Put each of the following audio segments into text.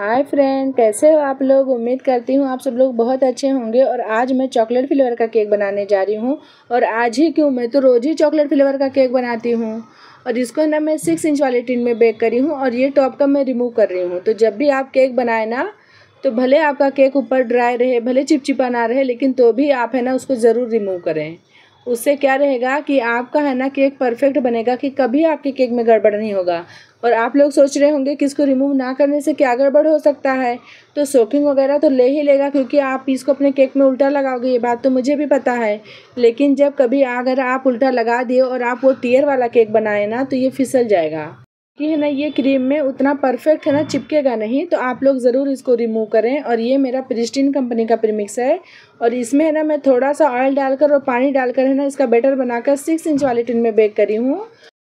Hi friend कैसे हो आप लोग? उम्मीद करती हूँ आप सब लोग बहुत अच्छे होंगे और आज मैं चॉकलेट फ्लेवर का केक बनाने जा रही हूँ और आज ही क्यों? मैं तो रोज़ ही चॉकलेट फ्लेवर का केक बनाती हूँ और इसको ना मैं सिक्स इंच वाले टिन में बेक करी हूँ और ये टॉप का मैं रिमूव कर रही हूँ। तो जब भी आप केक बनाए ना तो भले आपका केक ऊपर ड्राई रहे, भले चिपचिपा ना रहे, लेकिन तो भी आप है ना उसको ज़रूर रिमूव करें। उससे क्या रहेगा कि आपका, है ना केक परफेक्ट बनेगा कि कभी आपके केक में गड़बड़ नहीं होगा। और आप लोग सोच रहे होंगे कि इसको रिमूव ना करने से क्या गड़बड़ हो सकता है? तो सोकिंग वगैरह तो ले ही लेगा, क्योंकि आप इसको अपने केक में उल्टा लगाओगे, ये बात तो मुझे भी पता है। लेकिन जब कभी अगर आप उल्टा लगा दिए और आप वो टीयर वाला केक बनाए ना तो ये फिसल जाएगा। कि है ना, ये क्रीम में उतना परफेक्ट है ना, चिपकेगा नहीं तो आप लोग ज़रूर इसको रिमूव करें। और ये मेरा प्रिस्टीन कंपनी का प्रीमिक्स है। और इसमें है ना, मैं थोड़ा सा ऑयल डालकर और पानी डालकर है ना, इसका बैटर बनाकर सिक्स इंच वाले टिन में बेक करी हूँ।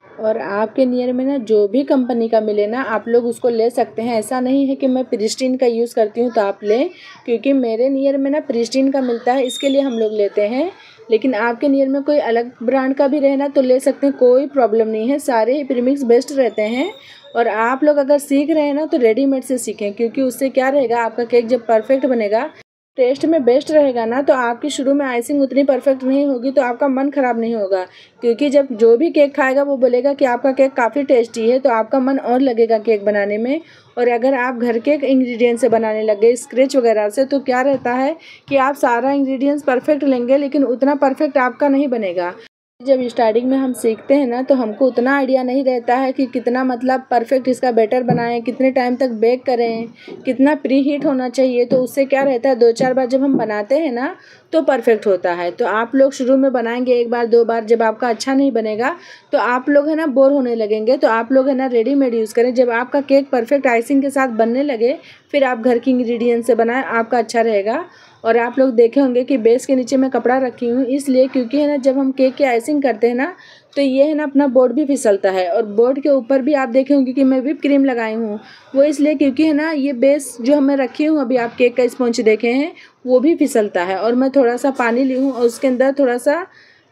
और आपके नियर में ना, जो भी कंपनी का मिले ना, आप लोग उसको ले सकते हैं। ऐसा नहीं है कि मैं प्रिस्टीन का यूज़ करती हूँ तो आप लें। क्योंकि मेरे नियर में ना प्रिस्टीन का मिलता है, इसके लिए हम लोग लेते हैं। लेकिन आपके नियर में कोई अलग ब्रांड का भी रहना तो ले सकते हैं, कोई प्रॉब्लम नहीं है। सारे प्रीमिक्स बेस्ट रहते हैं और आप लोग अगर सीख रहे हैं ना तो रेडीमेड से सीखें, क्योंकि उससे क्या रहेगा, आपका केक जब परफेक्ट बनेगा टेस्ट में बेस्ट रहेगा ना तो आपकी शुरू में आइसिंग उतनी परफेक्ट नहीं होगी तो आपका मन ख़राब नहीं होगा। क्योंकि जब जो भी केक खाएगा, वो बोलेगा कि आपका केक काफ़ी टेस्टी है तो आपका मन और लगेगा केक बनाने में। और अगर आप घर के इंग्रेडिएंट से बनाने लगे स्क्रेच वगैरह से तो क्या रहता है कि आप सारा इंग्रीडियंट्स परफेक्ट लेंगे, लेकिन उतना परफेक्ट आपका नहीं बनेगा। जब स्टार्टिंग में हम सीखते हैं ना तो हमको उतना आइडिया नहीं रहता है कि कितना मतलब परफेक्ट इसका बैटर बनाएँ, कितने टाइम तक बेक करें, कितना प्री हीट होना चाहिए तो उससे क्या रहता है दो चार बार जब हम बनाते हैं ना तो परफेक्ट होता है। तो आप लोग शुरू में बनाएँगे एक बार, दो बार, जब आपका अच्छा नहीं बनेगा तो आप लोग है ना बोर होने लगेंगे तो आप लोग है ना रेडीमेड यूज़ करें। जब आपका केक परफेक्ट आइसिंग के साथ बनने लगे, फिर आप घर की इंग्रीडियंट से बनाएँ, आपका अच्छा रहेगा। और आप लोग देखे होंगे कि बेस के नीचे मैं कपड़ा रखी हूँ, इसलिए क्योंकि है ना, जब हम केक की आइसिंग करते हैं ना तो ये है ना, अपना बोर्ड भी फिसलता है। और बोर्ड के ऊपर भी आप देखे होंगे कि मैं विप क्रीम लगाई हूँ। वो इसलिए क्योंकि है ना, ये बेस जो हमें रखी हूँ, अभी आप केक का स्पॉन्च देखे हैं, वो भी फिसलता है। और मैं थोड़ा सा पानी ली हूँ और उसके अंदर थोड़ा सा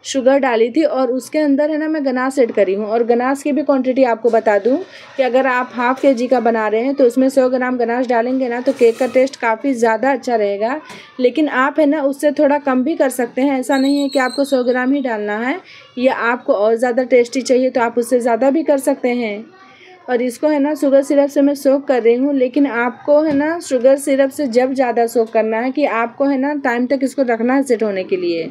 शुगर डाली थी और उसके अंदर है ना मैं गनास ऐड करी हूँ। और गनास की भी क्वांटिटी आपको बता दूँ कि अगर आप हाफ़ के जी का बना रहे हैं तो उसमें सौ ग्राम गनास डालेंगे ना तो केक का टेस्ट काफ़ी ज़्यादा अच्छा रहेगा। लेकिन आप है ना उससे थोड़ा कम भी कर सकते हैं। ऐसा नहीं है कि आपको सौ ग्राम ही डालना है, या आपको और ज़्यादा टेस्टी चाहिए तो आप उससे ज़्यादा भी कर सकते हैं। और इसको है ना शुगर सिरप से मैं सोख कर रही हूँ, लेकिन आपको है ना शुगर सिरप से जब ज़्यादा सोख करना है कि आपको है ना टाइम तक इसको रखना है सेट होने के लिए।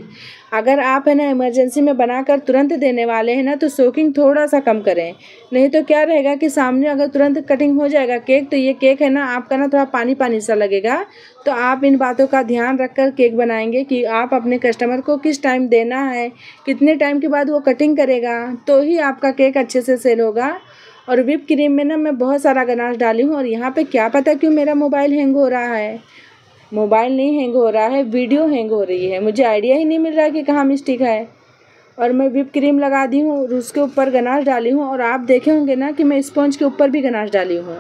अगर आप है ना इमरजेंसी में बनाकर तुरंत देने वाले हैं ना तो सोकिंग थोड़ा सा कम करें। नहीं तो क्या रहेगा कि सामने अगर तुरंत कटिंग हो जाएगा केक तो ये केक है ना आपका ना थोड़ा पानी पानी सा लगेगा। तो आप इन बातों का ध्यान रख कर केक बनाएँगे कि आप अपने कस्टमर को किस टाइम देना है, कितने टाइम के बाद वो कटिंग करेगा तो ही आपका केक अच्छे से सेल होगा। और विप क्रीम में ना मैं बहुत सारा गनाश डाली हूँ और यहाँ पे क्या पता क्यों मेरा मोबाइल हैंग हो रहा है। मोबाइल नहीं हैंग हो रहा है वीडियो हैंग हो रही है। मुझे आइडिया ही नहीं मिल रहा कि कहाँ मिस्टेक है। और मैं विप क्रीम लगा दी हूँ और उसके ऊपर गनाश डाली हूँ और आप देखे होंगे ना कि मैं स्पॉन्ज के ऊपर भी गनाश डाली हूँ।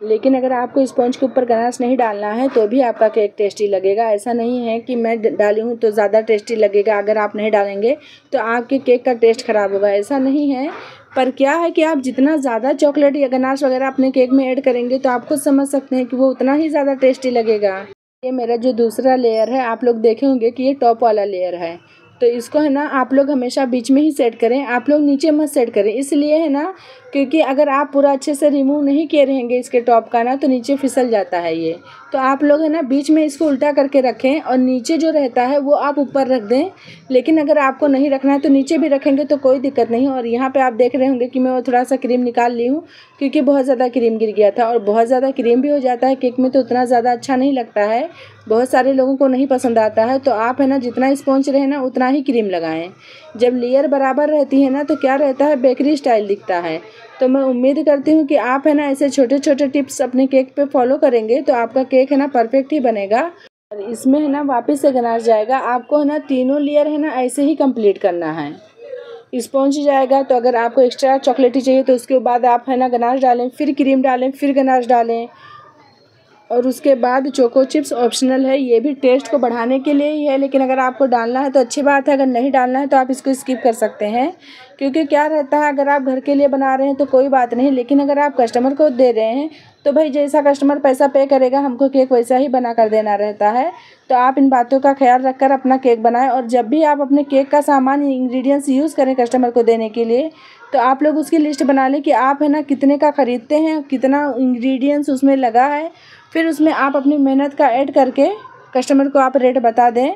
लेकिन अगर आपको स्पॉन्ज के ऊपर गनाश नहीं डालना है तो भी आपका केक टेस्टी लगेगा। ऐसा नहीं है कि मैं डाली हूँ तो ज़्यादा टेस्टी लगेगा। अगर आप नहीं डालेंगे तो आपके केक का टेस्ट ख़राब होगा। ऐसा नहीं है। पर क्या है कि आप जितना ज़्यादा चॉकलेट या गनाश वगैरह अपने केक में ऐड करेंगे तो आप खुद समझ सकते हैं कि वो उतना ही ज़्यादा टेस्टी लगेगा। ये मेरा जो दूसरा लेयर है, आप लोग देखे होंगे कि ये टॉप वाला लेयर है। तो इसको है ना, आप लोग हमेशा बीच में ही सेट करें। आप लोग नीचे मत सेट करें। इसलिए है ना, क्योंकि अगर आप पूरा अच्छे से रिमूव नहीं किए रहेंगे इसके टॉप का ना तो नीचे फिसल जाता है ये। तो आप लोग है ना, बीच में इसको उल्टा करके रखें और नीचे जो रहता है, वो आप ऊपर रख दें। लेकिन अगर आपको नहीं रखना है तो नीचे भी रखेंगे तो कोई दिक्कत नहीं। और यहाँ पर आप देख रहे होंगे कि मैं वो थोड़ा सा क्रीम निकाल ली हूँ, क्योंकि बहुत ज़्यादा क्रीम गिर गया था। और बहुत ज़्यादा क्रीम भी हो जाता है केक में तो उतना ज़्यादा अच्छा नहीं लगता है। बहुत सारे लोगों को नहीं पसंद आता है। तो आप है ना, जितना स्पॉन्ज रहे ना, उतना ही क्रीम लगाएँ। जब लेयर बराबर रहती है ना तो क्या रहता है? बेकरी स्टाइल दिखता है। तो मैं उम्मीद करती हूँ कि आप है ना, ऐसे छोटे छोटे टिप्स अपने केक पे फॉलो करेंगे तो आपका केक है ना परफेक्ट ही बनेगा। और इसमें है ना, वापस से गनाश जाएगा। आपको है ना, तीनों लेयर है ना, ऐसे ही कंप्लीट करना है। स्पॉन्ज जाएगा तो अगर आपको एक्स्ट्रा चॉकलेटी चाहिए तो उसके बाद आप है ना गनाश डालें, फिर क्रीम डालें, फिर गनाश डालें। और उसके बाद चोको चिप्स ऑप्शनल है, ये भी टेस्ट को बढ़ाने के लिए ही है, लेकिन अगर आपको डालना है तो अच्छी बात है, अगर नहीं डालना है तो आप इसको स्किप कर सकते हैं। क्योंकि क्या रहता है, अगर आप घर के लिए बना रहे हैं तो कोई बात नहीं, लेकिन अगर आप कस्टमर को दे रहे हैं तो भाई जैसा कस्टमर पैसा पे करेगा, हमको केक वैसा ही बना कर देना रहता है। तो आप इन बातों का ख्याल रखकर अपना केक बनाएँ, और जब भी आप अपने केक का सामान इंग्रेडिएंट्स यूज़ करें कस्टमर को देने के लिए तो आप लोग उसकी लिस्ट बना लें कि आप है ना कितने का ख़रीदते हैं, कितना इंग्रेडिएंट्स उसमें लगा है। फिर उसमें आप अपनी मेहनत का ऐड करके कस्टमर को आप रेट बता दें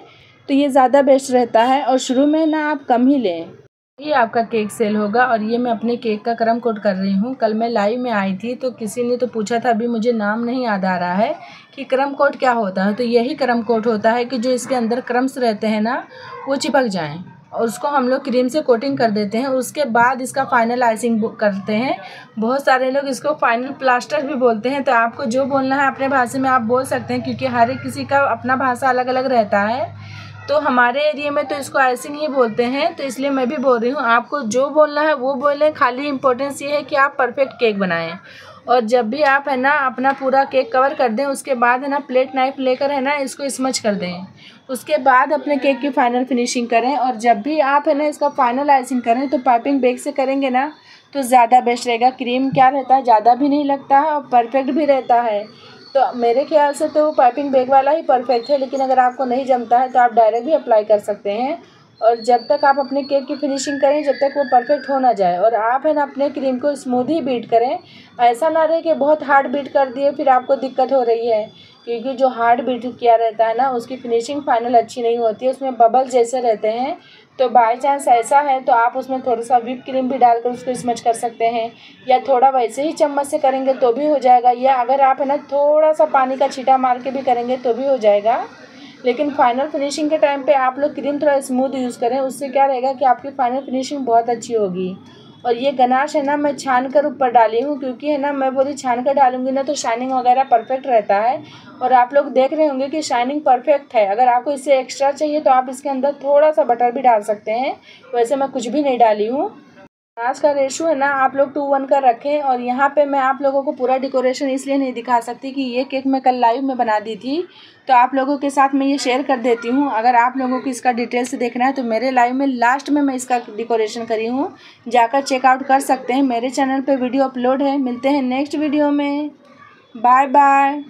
तो ये ज़्यादा बेस्ट रहता है और शुरू में ना आप कम ही लें। ये आपका केक सेल होगा और ये मैं अपने केक का क्रम कोड कर रही हूँ। कल मैं लाइव में आई थी तो किसी ने तो पूछा था, अभी मुझे नाम नहीं याद आ रहा है कि क्रम कोड क्या होता है। तो यही क्रम कोड होता है कि जो इसके अंदर क्रम्स रहते हैं ना, वो चिपक जाएँ। और उसको हम लोग क्रीम से कोटिंग कर देते हैं। उसके बाद इसका फाइनल आइसिंग करते हैं। बहुत सारे लोग इसको फाइनल प्लास्टर भी बोलते हैं। तो आपको जो बोलना है अपने भाषा में आप बोल सकते हैं, क्योंकि हर एक किसी का अपना भाषा अलग अलग रहता है। तो हमारे एरिया में तो इसको आइसिंग ही बोलते हैं। तो इसलिए मैं भी बोल रही हूँ, आपको जो बोलना है वो बोलें। खाली इम्पोर्टेंस ये है कि आप परफेक्ट केक बनाएँ। और जब भी आप, है ना, अपना पूरा केक कवर कर दें, उसके बाद, है ना प्लेट नाइफ लेकर, है ना, इसको स्मच कर दें। उसके बाद अपने केक की फ़ाइनल फिनिशिंग करें और जब भी आप, है ना, इसका फाइनल आइसिंग करें तो पाइपिंग बेग से करेंगे ना तो ज़्यादा बेस्ट रहेगा। क्रीम क्या रहता है? ज़्यादा भी नहीं लगता है और परफेक्ट भी रहता है। तो मेरे ख्याल से तो पाइपिंग बेग वाला ही परफेक्ट है, लेकिन अगर आपको नहीं जमता है तो आप डायरेक्ट भी अप्लाई कर सकते हैं। और जब तक आप अपने केक की फिनिशिंग करें, जब तक वो परफेक्ट हो ना जाए। और आप, है ना, अपने क्रीम को स्मूथ ही बीट करें। ऐसा ना रहे कि बहुत हार्ड बीट कर दिए, फिर आपको दिक्कत हो रही है। क्योंकि जो हार्ड बीट किया रहता है ना, उसकी फिनिशिंग फाइनल अच्छी नहीं होती है उसमें बबल जैसे रहते हैं। तो बाई चांस ऐसा है तो आप उसमें थोड़ा सा विप क्रीम भी डालकर उसको स्मच कर सकते हैं। या थोड़ा वैसे ही चम्मच से करेंगे तो भी हो जाएगा, या अगर आप है ना थोड़ा सा पानी का छीटा मार के भी करेंगे तो भी हो जाएगा। लेकिन फाइनल फिनिशिंग के टाइम पे आप लोग क्रीम थोड़ा स्मूथ यूज़ करें, उससे क्या रहेगा कि आपकी फाइनल फिनिशिंग बहुत अच्छी होगी। और ये गनाश है ना, मैं छान कर ऊपर डाली हूँ क्योंकि है ना, मैं बोली छान कर डालूँगी ना तो शाइनिंग वगैरह परफेक्ट रहता है। और आप लोग देख रहे होंगे कि शाइनिंग परफेक्ट है। अगर आपको इससे एक्स्ट्रा चाहिए तो आप इसके अंदर थोड़ा सा बटर भी डाल सकते हैं। वैसे मैं कुछ भी नहीं डाली हूँ। आज का रेशो है ना, आप लोग टू वन का रखें और यहाँ पे मैं आप लोगों को पूरा डेकोरेशन इसलिए नहीं दिखा सकती कि ये केक मैं कल लाइव में बना दी थी। तो आप लोगों के साथ मैं ये शेयर कर देती हूँ। अगर आप लोगों को इसका डिटेल से देखना है तो मेरे लाइव में लास्ट में मैं इसका डेकोरेशन करी हूँ। जाकर चेकआउट कर सकते हैं। मेरे चैनल पर वीडियो अपलोड है। मिलते हैं नेक्स्ट वीडियो में। Bye bye